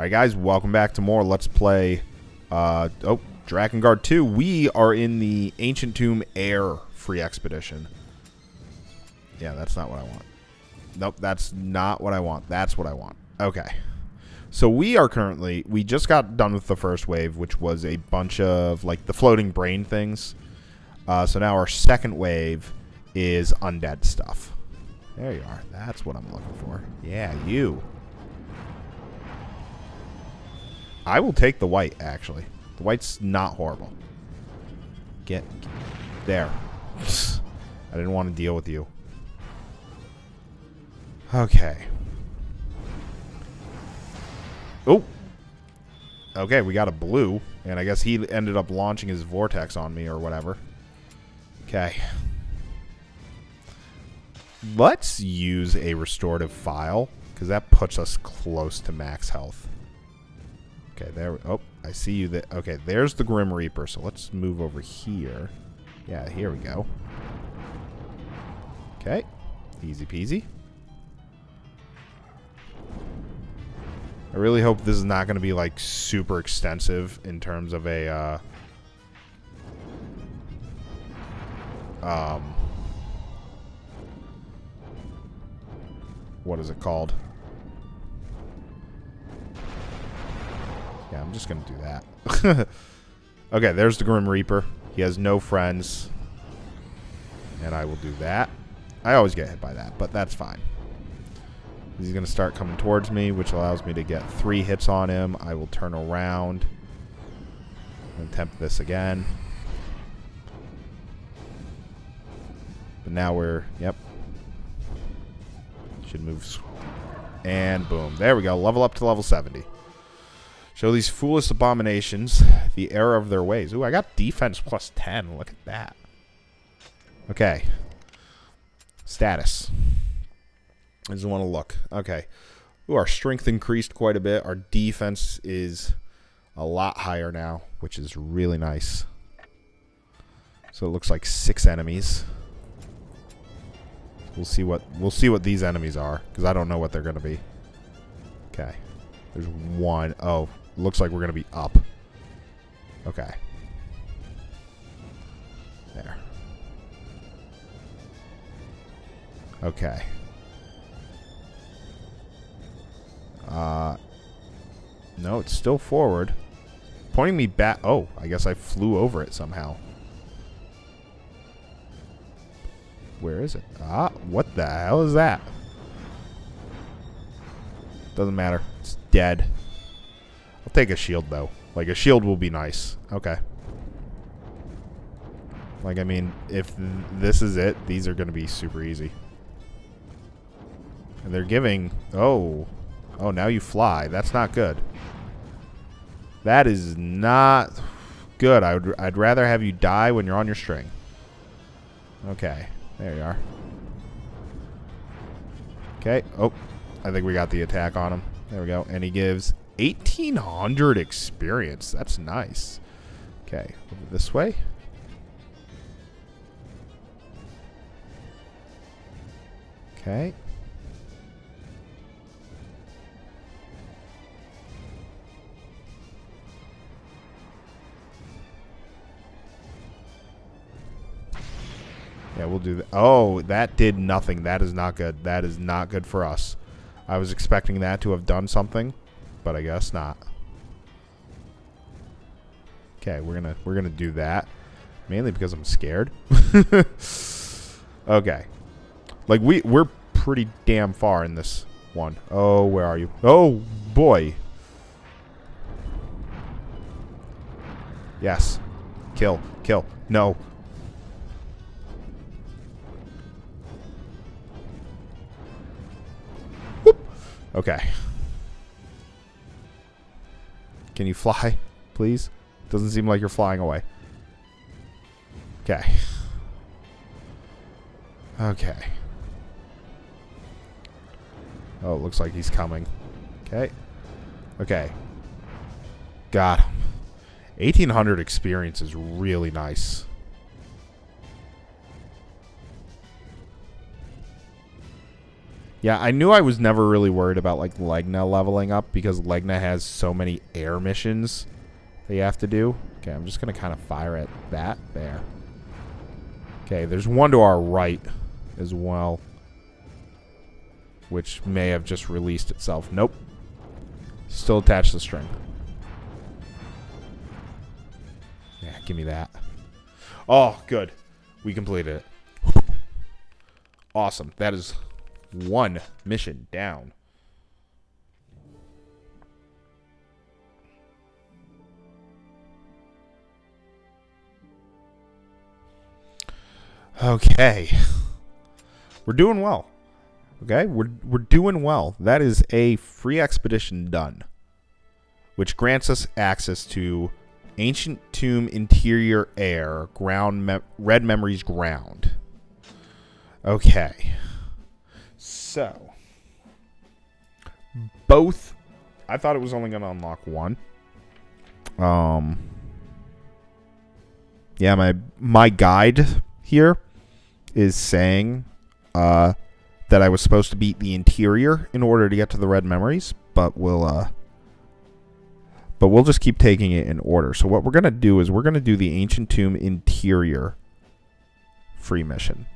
Alright guys, welcome back to more Let's Play, uh, oh, Drakengard 2. We are in the Ancient Tomb Air free expedition. Yeah, that's not what I want. Nope, that's not what I want. That's what I want. Okay. So we are currently, we just got done with the first wave, which was a bunch of, like, the floating brain things. Uh, so now our second wave is undead stuff. There you are. That's what I'm looking for. Yeah, you. I will take the white, actually. The white's not horrible. Get, get there. I didn't want to deal with you. Okay. Oh. Okay, we got a blue. And I guess he ended up launching his vortex on me or whatever. Okay. Let's use a restorative file. Because that puts us close to max health. Okay, there. Oh, I see you. That okay. There's the Grim Reaper. So let's move over here. Yeah, here we go. Okay, easy peasy. I really hope this is not going to be like super extensive in terms of a uh, um what is it called? I'm just going to do that. okay, there's the Grim Reaper. He has no friends. And I will do that. I always get hit by that, but that's fine. He's going to start coming towards me, which allows me to get three hits on him. I will turn around and attempt this again. But now we're, yep. Should move. And boom. There we go. Level up to level 70. Show these foolish abominations the error of their ways. Ooh, I got defense plus 10. Look at that. Okay. Status. I just want to look. Okay. Ooh, our strength increased quite a bit. Our defense is a lot higher now, which is really nice. So it looks like six enemies. We'll see what we'll see what these enemies are because I don't know what they're going to be. Okay. There's one. Oh, looks like we're going to be up. Okay. There. Okay. Uh, no, it's still forward. Pointing me back. Oh, I guess I flew over it somehow. Where is it? Ah, what the hell is that? Doesn't matter. It's dead. I'll take a shield, though. Like, a shield will be nice. Okay. Like, I mean, if th this is it, these are going to be super easy. And they're giving... Oh. Oh, now you fly. That's not good. That is not good. I would, I'd rather have you die when you're on your string. Okay. There you are. Okay. Oh, I think we got the attack on him. There we go. And he gives 1,800 experience. That's nice. Okay. This way. Okay. Yeah, we'll do that. Oh, that did nothing. That is not good. That is not good for us. I was expecting that to have done something, but I guess not. Okay, we're gonna we're gonna do that. Mainly because I'm scared. okay. Like we we're pretty damn far in this one. Oh, where are you? Oh boy. Yes. Kill. Kill. No. Okay. Can you fly, please? Doesn't seem like you're flying away. Okay. Okay. Oh, it looks like he's coming. Okay. Okay. Got him. 1800 experience is really nice. Yeah, I knew I was never really worried about like Legna leveling up because Legna has so many air missions that you have to do. Okay, I'm just gonna kind of fire at that there. Okay, there's one to our right as well, which may have just released itself. Nope, still attached to the string. Yeah, give me that. Oh, good. We completed it. Awesome. That is one mission down. Okay. We're doing well. Okay? We're we're doing well. That is a free expedition done. Which grants us access to Ancient Tomb Interior Air, Ground me Red Memories Ground. Okay. So, both. I thought it was only going to unlock one. Um. Yeah, my my guide here is saying uh, that I was supposed to beat the interior in order to get to the red memories, but we'll uh, but we'll just keep taking it in order. So what we're gonna do is we're gonna do the ancient tomb interior free mission.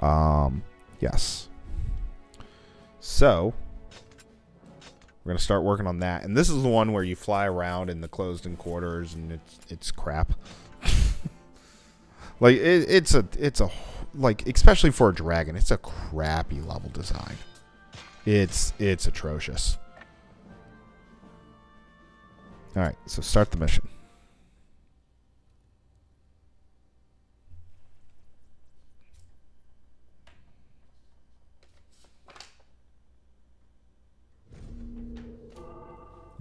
Um, yes. So, we're going to start working on that. And this is the one where you fly around in the closed-in quarters and it's it's crap. like it, it's a it's a like especially for a dragon, it's a crappy level design. It's it's atrocious. All right, so start the mission.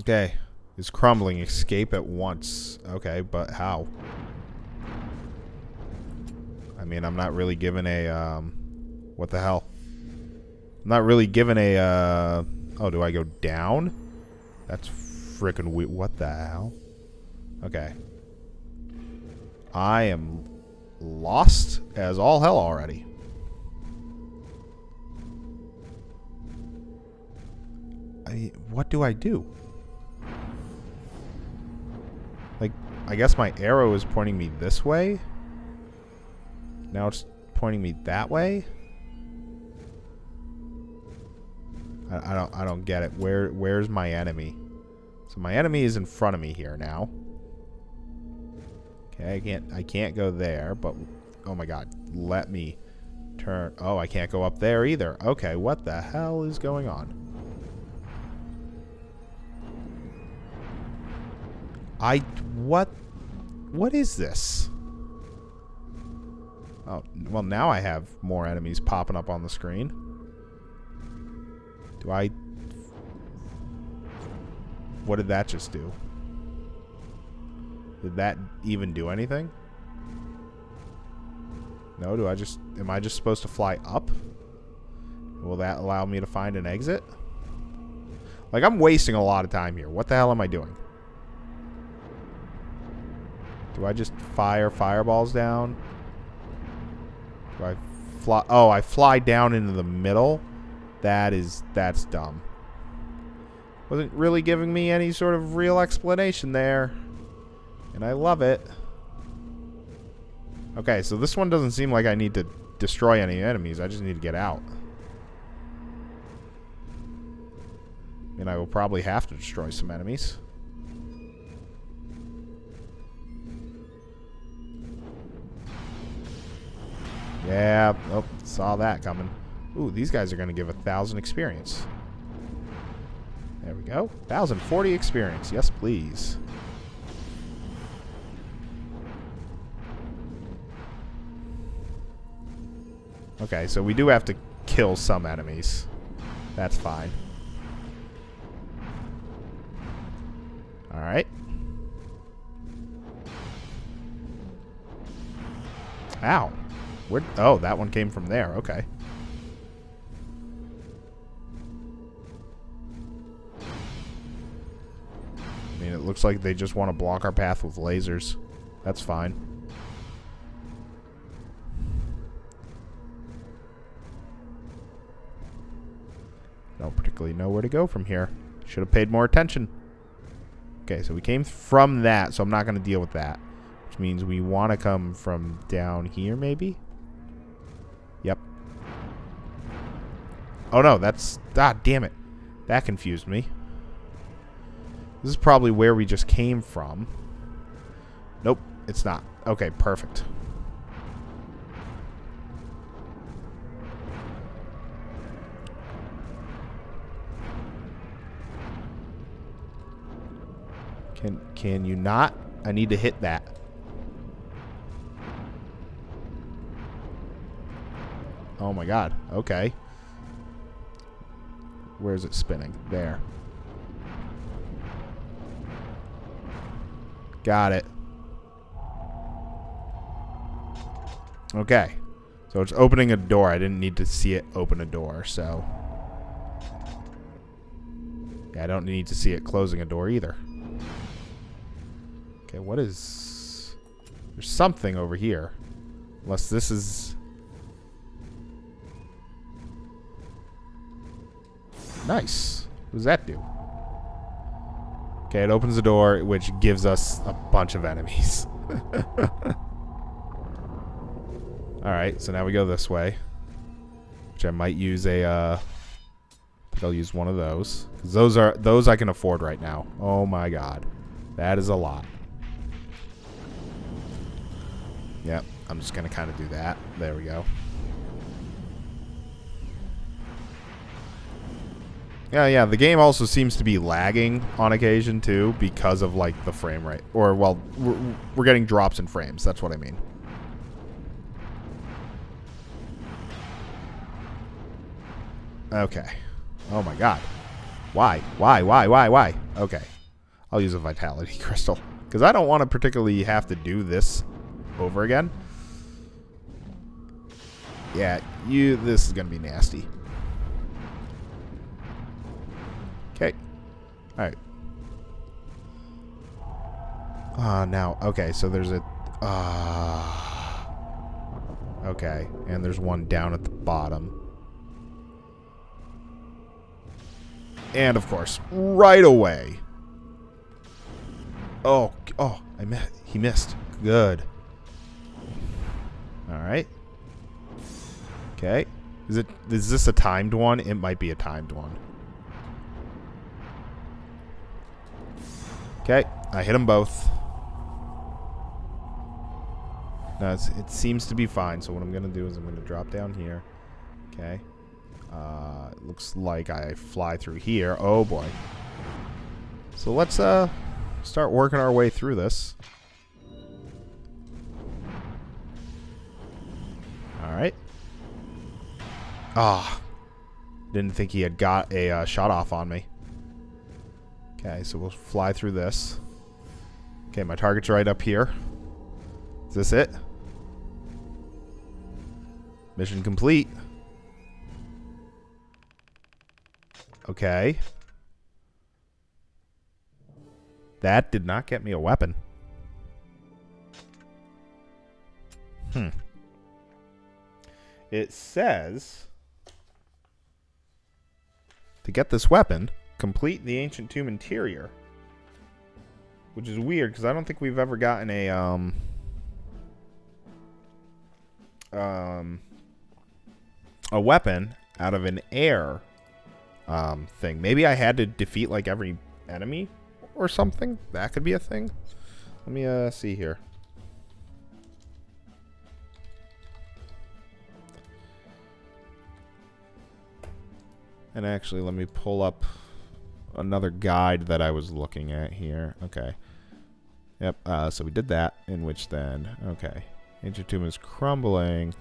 Okay. Is crumbling. Escape at once. Okay, but how? I mean, I'm not really given a, um... What the hell? I'm not really given a, uh... Oh, do I go down? That's freaking weird. What the hell? Okay. I am lost as all hell already. I, what do I do? Like, I guess my arrow is pointing me this way. Now it's pointing me that way. I, I don't. I don't get it. Where? Where's my enemy? So my enemy is in front of me here now. Okay, I can't. I can't go there. But oh my god, let me turn. Oh, I can't go up there either. Okay, what the hell is going on? I what what is this? Oh, well now I have more enemies popping up on the screen. Do I What did that just do? Did that even do anything? No, do I just am I just supposed to fly up? Will that allow me to find an exit? Like I'm wasting a lot of time here. What the hell am I doing? Do I just fire fireballs down? Do I fly? Oh, I fly down into the middle? That is, that's dumb. Wasn't really giving me any sort of real explanation there. And I love it. Okay, so this one doesn't seem like I need to destroy any enemies. I just need to get out. And I will probably have to destroy some enemies. Yeah, oh, saw that coming. Ooh, these guys are going to give a thousand experience. There we go. 1,040 experience. Yes, please. Okay, so we do have to kill some enemies. That's fine. Alright. Ow. Where? Oh, that one came from there. Okay. I mean, it looks like they just want to block our path with lasers. That's fine. Don't particularly know where to go from here. Should have paid more attention. Okay, so we came from that, so I'm not going to deal with that. Which means we want to come from down here, maybe? Oh, no, that's... Ah, damn it. That confused me. This is probably where we just came from. Nope, it's not. Okay, perfect. Can can you not? I need to hit that. Oh my god. Okay. Where is it spinning? There. Got it. Okay. So it's opening a door. I didn't need to see it open a door, so... Yeah, I don't need to see it closing a door either. Okay, what is... There's something over here. Unless this is... Nice. What does that do? Okay, it opens the door, which gives us a bunch of enemies. Alright, so now we go this way. Which I might use a, uh... I think I'll use one of those. Because those are, those I can afford right now. Oh my god. That is a lot. Yep, I'm just to kind of do that. There we go. Yeah, yeah. The game also seems to be lagging on occasion too because of like the frame rate, or well, we're, we're getting drops in frames. That's what I mean. Okay. Oh my god. Why? Why? Why? Why? Why? Okay. I'll use a vitality crystal because I don't want to particularly have to do this over again. Yeah, you. This is gonna be nasty. Alright. Ah, uh, now, okay, so there's a... Ah. Uh, okay, and there's one down at the bottom. And, of course, right away. Oh, oh, I he missed. Good. Alright. Okay. Is it is this a timed one? It might be a timed one. Okay, I hit them both. No, it seems to be fine. So what I'm going to do is I'm going to drop down here. Okay. Uh, it looks like I fly through here. Oh, boy. So let's uh, start working our way through this. Alright. Ah. Oh, didn't think he had got a uh, shot off on me. Okay, so we'll fly through this. Okay, my target's right up here. Is this it? Mission complete. Okay. That did not get me a weapon. Hmm. It says to get this weapon, complete the ancient tomb interior. Which is weird because I don't think we've ever gotten a um um a weapon out of an air um thing. Maybe I had to defeat like every enemy or something. That could be a thing. Let me uh see here. And actually, let me pull up another guide that I was looking at here. Okay. Yep, uh, so we did that, in which then, okay. Ancient tomb is crumbling.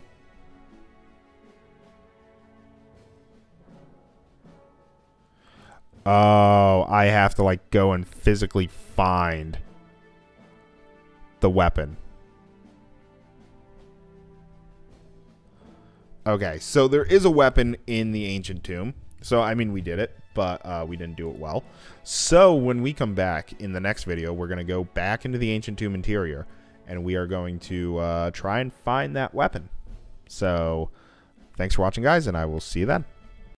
Oh, I have to, like, go and physically find the weapon. Okay, so there is a weapon in the ancient tomb. So, I mean, we did it but uh, we didn't do it well. So when we come back in the next video, we're going to go back into the Ancient Tomb interior, and we are going to uh, try and find that weapon. So thanks for watching, guys, and I will see you then.